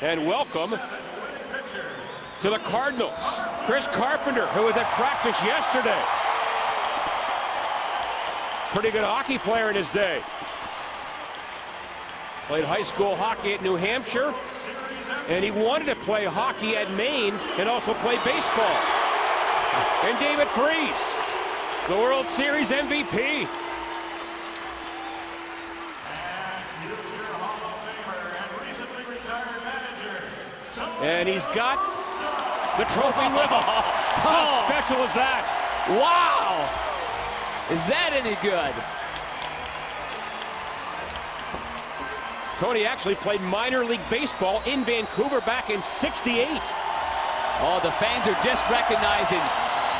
And welcome to the Cardinals, Chris Carpenter, who was at practice yesterday. Pretty good hockey player in his day. Played high school hockey at New Hampshire, and he wanted to play hockey at Maine and also play baseball. And David Freese, the World Series MVP. And he's got the trophy with him. How oh. special is that? Wow! Is that any good? Tony actually played minor league baseball in Vancouver back in 68. Oh, the fans are just recognizing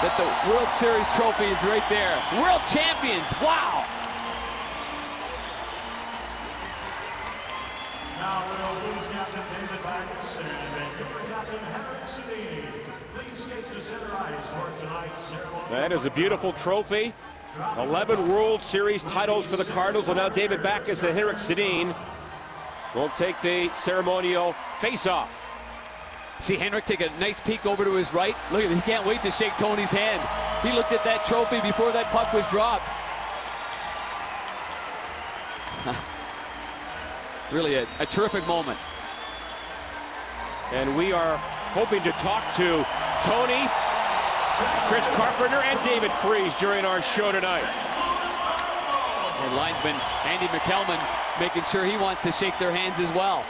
that the World Series trophy is right there. World champions, wow! Now will Blues captain David Backes and Vancouver captain Henrik Sedin please skate to center ice for tonight's ceremony. That is a beautiful trophy. 11 World Series titles for the Cardinals, and now David Backes and Henrik Sedin will take the ceremonial face-off. See Henrik take a nice peek over to his right. Look at him, he can't wait to shake Tony's hand. He looked at that trophy before that puck was dropped. really a, a terrific moment. And we are hoping to talk to Tony, Chris Carpenter, and David Freese during our show tonight. And linesman Andy McElman making sure he wants to shake their hands as well.